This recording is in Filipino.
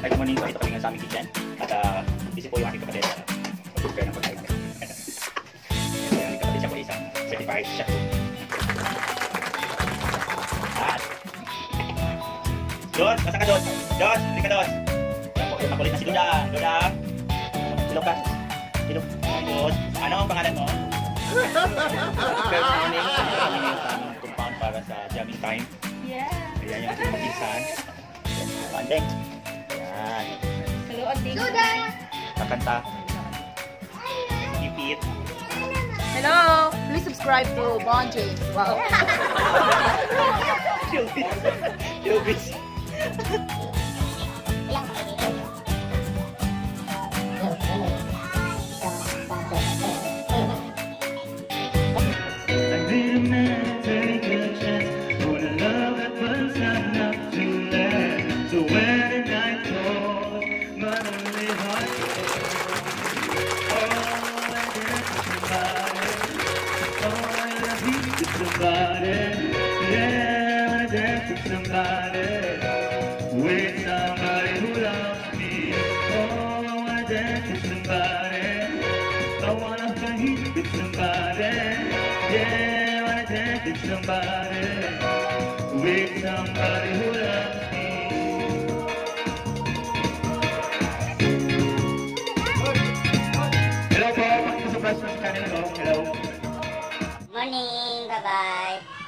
Good morning po. Ito kami sa aming kitchen. At uh, busy po yung aking kapatid. Uh, Mag-prepare ng pagkain. Ito yung kapatid siya po isang certified chef. At Dos, basta ka Dos. Dos, balik ka Dos. Yan po, yung makulit na si Luda. Luda. Silog ka. Silog. Dos. Ano ang pangalan mo? Good morning. Aming compound para sa jamming time. Yeah. Ayan yung aking pinsan. Bandeng. Ate. Kakanta. Ipit. Hello! Please subscribe to Bon James. Wow. Showbiz. Showbiz. Somebody. Yeah, I dance with somebody. With somebody who loves me. Oh, I wanna dance with somebody. I wanna fight with somebody. Yeah, I wanna dance with somebody. With somebody who loves me. Hello po, pakita sa press ng channel. Hello. Morning. 拜拜。